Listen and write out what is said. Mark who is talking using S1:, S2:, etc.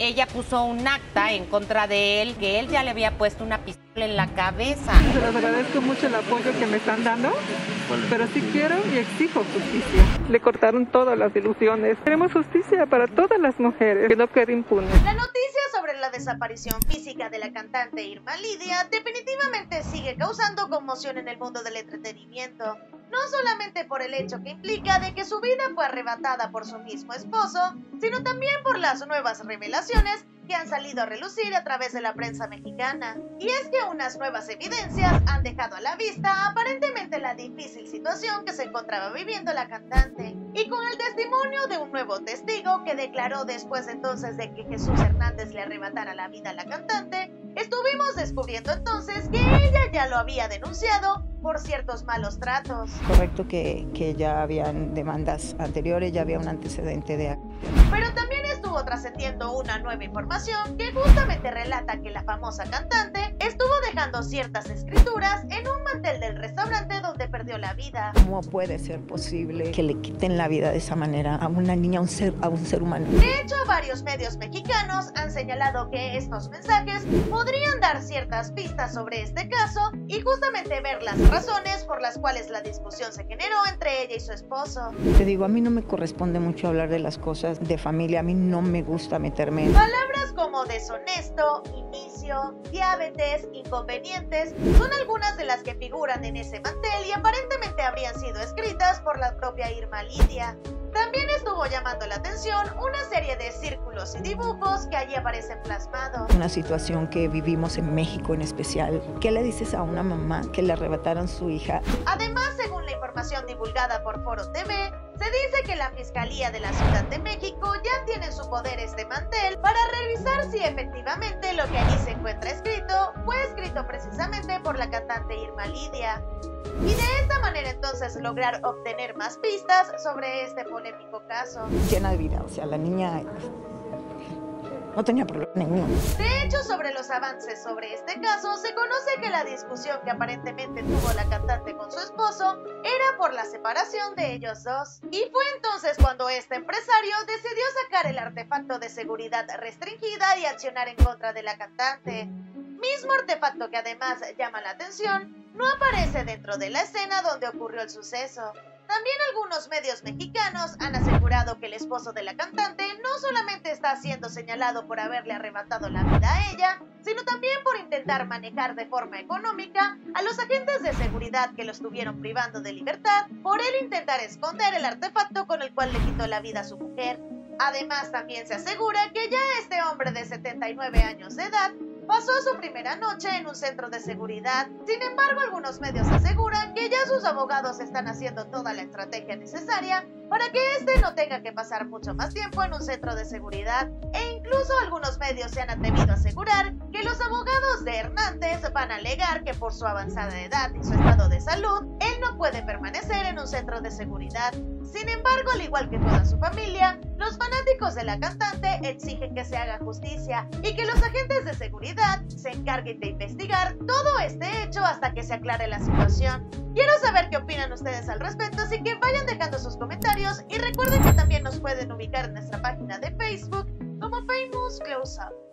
S1: Ella puso un acta en contra de él, que él ya le había puesto una pistola en la cabeza.
S2: Se los agradezco mucho el apoyo que me están dando, pero sí quiero y exijo justicia. Le cortaron todas las ilusiones. Queremos justicia para todas las mujeres, que no quede impune.
S3: La noticia sobre la desaparición física de la cantante Irma Lidia definitivamente sigue causando conmoción en el mundo del entretenimiento no solamente por el hecho que implica de que su vida fue arrebatada por su mismo esposo, sino también por las nuevas revelaciones que han salido a relucir a través de la prensa mexicana. Y es que unas nuevas evidencias han dejado a la vista aparentemente la difícil situación que se encontraba viviendo la cantante. Y con el testimonio de un nuevo testigo que declaró después entonces de que Jesús Hernández le arrebatara la vida a la cantante, estuvimos descubriendo entonces que ella ya lo había denunciado por ciertos malos tratos.
S4: Correcto que, que ya habían demandas anteriores, ya había un antecedente de...
S3: Pero también estuvo trascendiendo una nueva información que justamente relata que la famosa cantante estuvo dejando ciertas escrituras en un mantel del restaurante donde perdió la vida.
S4: ¿Cómo puede ser posible que le quiten la vida de esa manera a una niña, a un ser, a un ser humano?
S3: De hecho, varios medios mexicanos han señalado que estos mensajes podrían dar ciertas pistas sobre este caso y justamente ver las razones por las cuales la discusión se generó entre ella y su esposo.
S4: Te digo, a mí no me corresponde mucho hablar de las cosas de familia, a mí no me gusta meterme.
S3: Palabras como deshonesto, diabetes, inconvenientes, son algunas de las que figuran en ese mantel y aparentemente habrían sido escritas por la propia Irma Lidia. También estuvo llamando la atención una serie de círculos y dibujos que allí aparecen plasmados.
S4: Una situación que vivimos en México en especial. ¿Qué le dices a una mamá que le arrebataron su hija?
S3: Además, según la información divulgada por Foro TV, se dice que la Fiscalía de la Ciudad de México ya tiene en su poder este mantel para revisar si efectivamente lo que allí se encuentra escrito fue escrito precisamente por la cantante Irma Lidia. Y de esta manera entonces lograr obtener más pistas sobre este polémico caso.
S4: Llena de vida, o sea, la niña no tenía problema ninguno.
S3: De hecho, sobre los avances sobre este caso, se conoce que la discusión que aparentemente tuvo la cantante era por la separación de ellos dos. Y fue entonces cuando este empresario decidió sacar el artefacto de seguridad restringida y accionar en contra de la cantante. Mismo artefacto que además llama la atención, no aparece dentro de la escena donde ocurrió el suceso. También algunos medios mexicanos han asegurado que el esposo de la cantante no solamente está siendo señalado por haberle arrebatado la vida a ella, sino también por intentar manejar de forma económica a los agentes de seguridad que lo estuvieron privando de libertad por él intentar esconder el artefacto con el cual le quitó la vida a su mujer. Además, también se asegura que ya este hombre de 79 años de edad pasó su primera noche en un centro de seguridad. Sin embargo, algunos medios aseguran que ya sus abogados están haciendo toda la estrategia necesaria para que éste no tenga que pasar mucho más tiempo en un centro de seguridad. E incluso algunos medios se han atrevido a asegurar que los abogados de Hernández van a alegar que por su avanzada edad y su estado de salud, él no puede permanecer en un centro de seguridad. Sin embargo, al igual que toda su familia, los fanáticos de la cantante exigen que se haga justicia y que los agentes de seguridad se encarguen de investigar todo este hecho hasta que se aclare la situación. Quiero saber qué opinan ustedes al respecto, así que vayan dejando sus comentarios y recuerden que también nos pueden ubicar en nuestra página de Facebook como Famous Close Up.